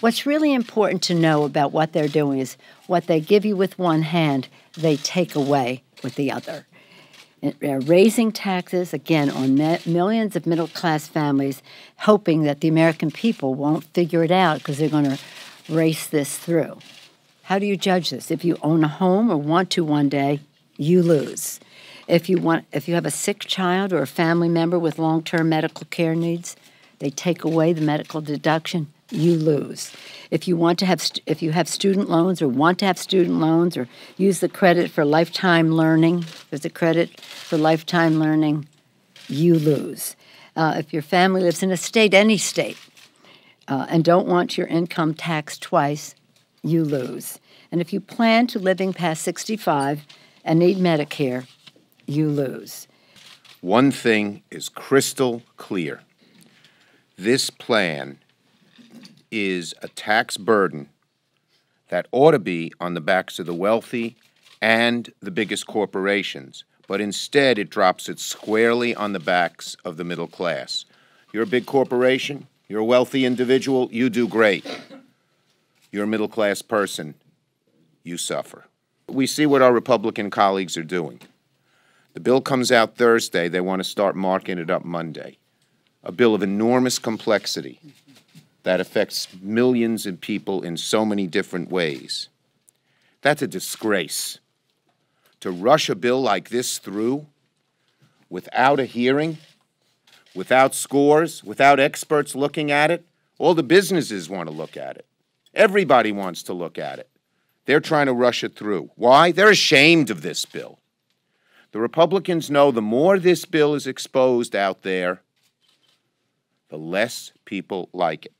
What's really important to know about what they're doing is what they give you with one hand, they take away with the other. They're uh, raising taxes, again, on millions of middle class families, hoping that the American people won't figure it out because they're going to race this through. How do you judge this? If you own a home or want to one day, you lose. If you want if you have a sick child or a family member with long-term medical care needs, they take away the medical deduction, you lose. If you want to have if you have student loans or want to have student loans or use the credit for lifetime learning, there's a credit for lifetime learning, you lose. Uh, if your family lives in a state, any state, uh, and don't want your income taxed twice, you lose. And if you plan to living past 65 and need Medicare, you lose. One thing is crystal clear. This plan is a tax burden that ought to be on the backs of the wealthy and the biggest corporations, but instead it drops it squarely on the backs of the middle class. You're a big corporation, you're a wealthy individual, you do great. You're a middle class person, you suffer. We see what our Republican colleagues are doing. The bill comes out Thursday, they want to start marking it up Monday. A bill of enormous complexity that affects millions of people in so many different ways. That's a disgrace. To rush a bill like this through without a hearing, without scores, without experts looking at it, all the businesses want to look at it. Everybody wants to look at it. They're trying to rush it through. Why? They're ashamed of this bill. The Republicans know the more this bill is exposed out there, the less people like it.